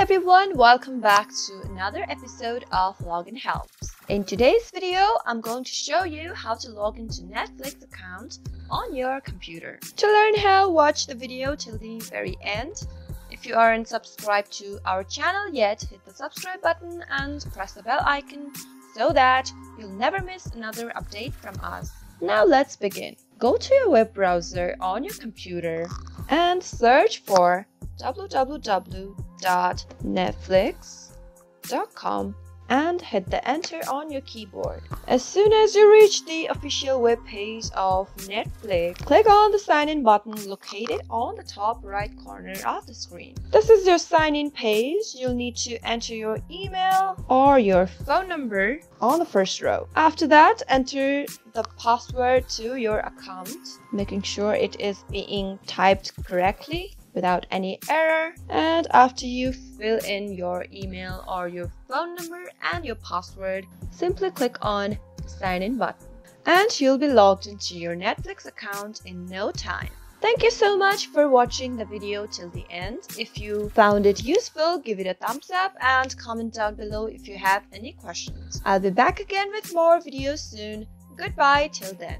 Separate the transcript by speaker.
Speaker 1: everyone, welcome back to another episode of Login Helps. In today's video, I'm going to show you how to log into Netflix account on your computer. To learn how, watch the video till the very end. If you aren't subscribed to our channel yet, hit the subscribe button and press the bell icon so that you'll never miss another update from us. Now let's begin. Go to your web browser on your computer and search for www.netflix.com and hit the enter on your keyboard. As soon as you reach the official web page of Netflix, click on the sign in button located on the top right corner of the screen. This is your sign in page. You'll need to enter your email or your phone number on the first row. After that, enter the password to your account, making sure it is being typed correctly without any error. And after you fill in your email or your phone number and your password, simply click on the sign in button. And you'll be logged into your Netflix account in no time. Thank you so much for watching the video till the end. If you found it useful, give it a thumbs up and comment down below if you have any questions. I'll be back again with more videos soon. Goodbye till then.